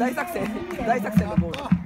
大作戦。大作戦のボール。